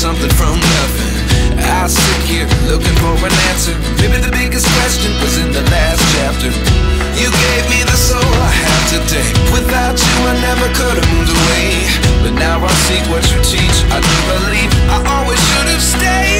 Something from nothing. I sit here looking for an answer. Maybe the biggest question was in the last chapter. You gave me the soul I have today. Without you, I never could have moved away. But now I see what you teach. I do believe I always should have stayed.